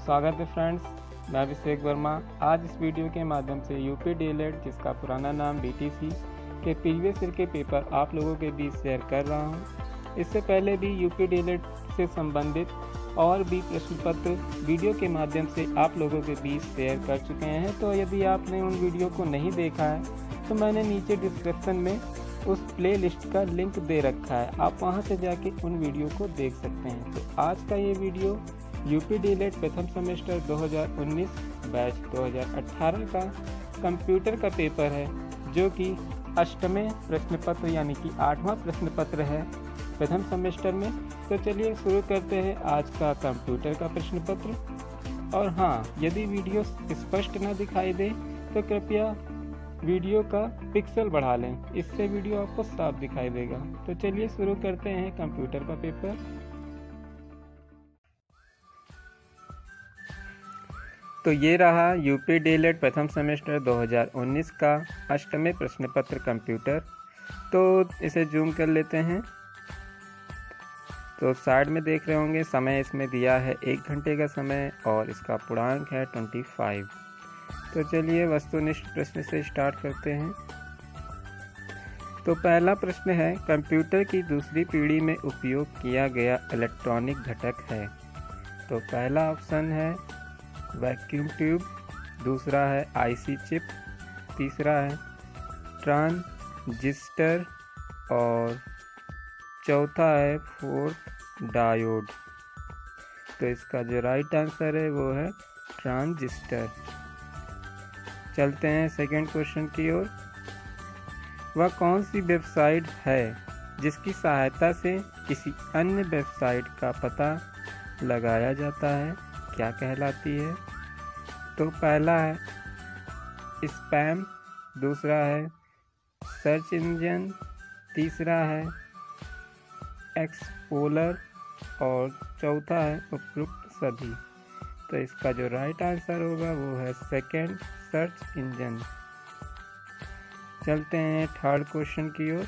स्वागत है फ्रेंड्स, मैं अभिषेक वर्मा। आज इस वीडियो के माध्यम से यूपी डी जिसका पुराना नाम बीटीसी के प्रीवियस ईयर के पेपर आप लोगों के बीच शेयर कर रहा हूँ। इससे पहले भी यूपी डी से संबंधित और भी प्रश्न पत्र वीडियो के माध्यम से आप लोगों के बीच शेयर कर चुके हैं। तो यदि आपने उन वीडियो को नहीं देखा है तो मैंने नीचे डिस्क्रिप्शन में उस प्ले लिस्ट का लिंक दे रखा है। आप वहाँ से जाके उन वीडियो को देख सकते हैं। तो आज का ये वीडियो यूपी डीलेट प्रथम सेमेस्टर 2019 बैच 2018 का कंप्यूटर का पेपर है, जो कि अष्टमें प्रश्न पत्र यानी कि आठवां प्रश्न पत्र है प्रथम सेमेस्टर में। तो चलिए शुरू करते हैं आज का कंप्यूटर का प्रश्न पत्र और हाँ यदि वीडियो स्पष्ट ना दिखाई दे तो कृपया वीडियो का पिक्सल बढ़ा लें, इससे वीडियो आपको साफ़ दिखाई देगा। तो चलिए शुरू करते हैं कंप्यूटर का पेपर। तो ये रहा यूपी डीलेट प्रथम सेमेस्टर 2019 का अष्टमी प्रश्न पत्र कंप्यूटर तो इसे जूम कर लेते हैं। तो साइड में देख रहे होंगे, समय इसमें दिया है एक घंटे का समय और इसका पूर्णांक है 25 तो चलिए वस्तुनिष्ठ प्रश्न से स्टार्ट करते हैं। तो पहला प्रश्न है कंप्यूटर की दूसरी पीढ़ी में उपयोग किया गया इलेक्ट्रॉनिक घटक है। तो पहला ऑप्शन है वैक्यूम ट्यूब, दूसरा है आईसी चिप, तीसरा है ट्रांजिस्टर और चौथा है फोर्थ डायोड। तो इसका जो राइट आंसर है वो है ट्रांजिस्टर। चलते हैं सेकंड क्वेश्चन की ओर। वह कौन सी वेबसाइट है जिसकी सहायता से किसी अन्य वेबसाइट का पता लगाया जाता है? क्या कहलाती है? तो पहला है स्पैम दूसरा है सर्च इंजन तीसरा है एक्सपोलर और चौथा है उपयुक्त सभी। तो इसका जो राइट आंसर होगा वो है सेकंड सर्च इंजन चलते हैं थर्ड क्वेश्चन की ओर।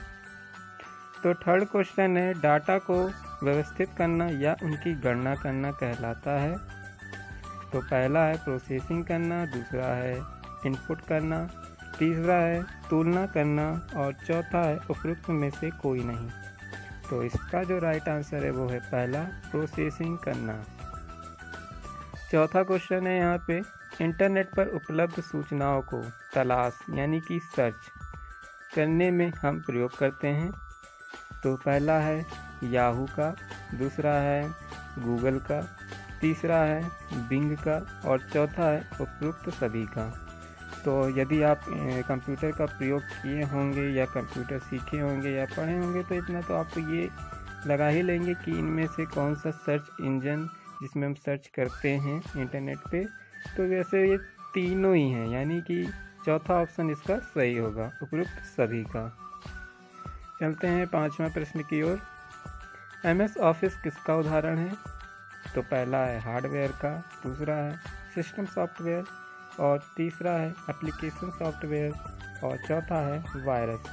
तो थर्ड क्वेश्चन है डाटा को व्यवस्थित करना या उनकी गणना करना कहलाता है। तो पहला है प्रोसेसिंग करना, दूसरा है इनपुट करना, तीसरा है तुलना करना और चौथा है उपयुक्त में से कोई नहीं। तो इसका जो राइट आंसर है वो है पहला प्रोसेसिंग करना। चौथा क्वेश्चन है यहाँ पे इंटरनेट पर उपलब्ध सूचनाओं को तलाश, यानी कि सर्च करने में हम प्रयोग करते हैं। तो पहला है याहू का, दूसरा है गूगल का तीसरा है बिंग का और चौथा है उपयुक्त सभी का। तो यदि आप कंप्यूटर का प्रयोग किए होंगे या कंप्यूटर सीखे होंगे या पढ़े होंगे तो इतना तो आपको ये लगा ही लेंगे कि इनमें से कौन सा सर्च इंजन जिसमें हम सर्च करते हैं इंटरनेट पे तो वैसे ये तीनों ही हैं, यानी कि चौथा ऑप्शन इसका सही होगा उपयुक्त सभी का। चलते हैं पांचवा प्रश्न की ओर। एम एस ऑफ़िस किसका उदाहरण है? तो पहला है हार्डवेयर का, दूसरा है सिस्टम सॉफ्टवेयर और तीसरा है एप्लीकेशन सॉफ्टवेयर और चौथा है वायरस।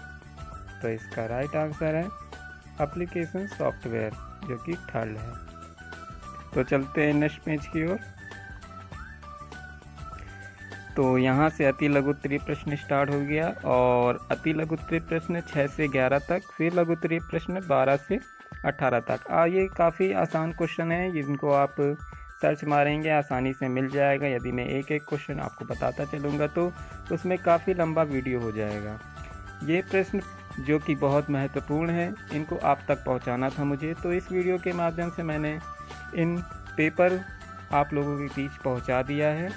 तो इसका राइट आंसर है एप्लीकेशन सॉफ्टवेयर, जो कि थर्ड है। तो चलते हैं नेक्स्ट पेज की ओर। तो यहाँ से अति लघुत्तरीय प्रश्न स्टार्ट हो गया और अति लघुत्तरीय प्रश्न छः से ग्यारह तक, फिर लघुत्तरीय प्रश्न बारह से अट्ठारह तक। आ, ये काफ़ी आसान क्वेश्चन है, जिनको आप सर्च मारेंगे, आसानी से मिल जाएगा। यदि मैं एक एक क्वेश्चन आपको बताता चलूँगा तो उसमें काफ़ी लंबा वीडियो हो जाएगा। ये प्रश्न, जो कि बहुत महत्वपूर्ण है, इनको आप तक पहुंचाना था मुझे। तो इस वीडियो के माध्यम से मैंने इन पेपर आप लोगों के बीच पहुँचा दिया है।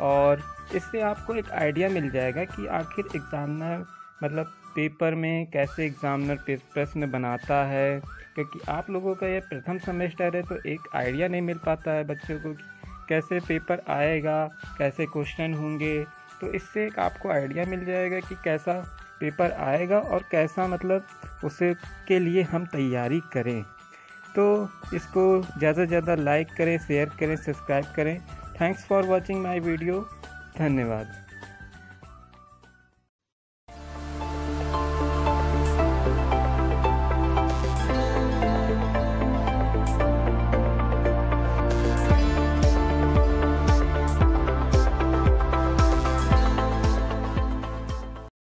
और इससे आपको एक आइडिया मिल जाएगा कि आखिर एग्ज़ामिनर मतलब पेपर में कैसे एग्ज़ामिनर प्रश्न बनाता है। क्योंकि आप लोगों का ये प्रथम सेमेस्टर है तो एक आइडिया नहीं मिल पाता है बच्चों को कैसे पेपर आएगा, कैसे क्वेश्चन होंगे। तो इससे एक आपको आइडिया मिल जाएगा कि कैसा पेपर आएगा और कैसा मतलब उसे के लिए हम तैयारी करें। तो इसको ज़्यादा से ज़्यादा लाइक करें शेयर करें सब्सक्राइब करें। Thanks for watching my video धन्यवाद।